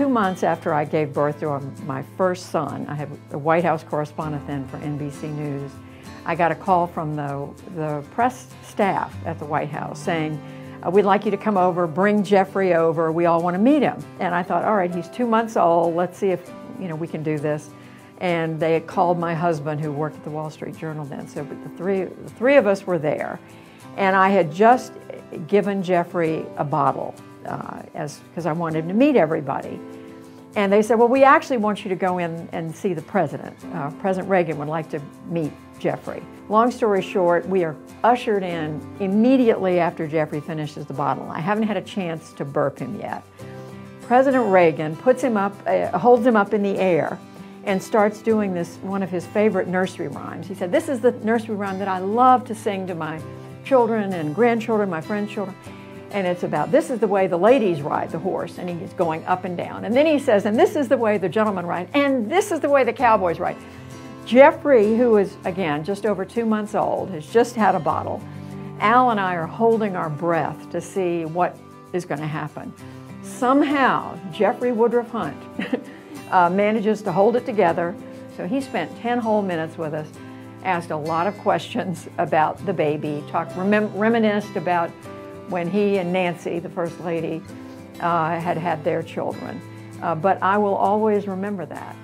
two months after I gave birth to my first son, I had a White House correspondent then for NBC News, I got a call from the, the press staff at the White House saying, uh, we'd like you to come over, bring Jeffrey over, we all want to meet him. And I thought, all right, he's two months old, let's see if you know we can do this. And they called my husband who worked at the Wall Street Journal then, so the three, the three of us were there. And I had just given Jeffrey a bottle uh, as because I wanted to meet everybody. And they said, well, we actually want you to go in and see the president. Uh, president Reagan would like to meet Jeffrey. Long story short, we are ushered in immediately after Jeffrey finishes the bottle. I haven't had a chance to burp him yet. President Reagan puts him up, uh, holds him up in the air and starts doing this, one of his favorite nursery rhymes. He said, this is the nursery rhyme that I love to sing to my children and grandchildren, my friends' children and it's about this is the way the ladies ride the horse, and he's going up and down. And then he says, and this is the way the gentlemen ride, and this is the way the cowboys ride. Jeffrey, who is, again, just over two months old, has just had a bottle. Al and I are holding our breath to see what is going to happen. Somehow, Jeffrey Woodruff Hunt uh, manages to hold it together. So he spent 10 whole minutes with us, asked a lot of questions about the baby, talked, reminisced about when he and Nancy, the First Lady, uh, had had their children. Uh, but I will always remember that.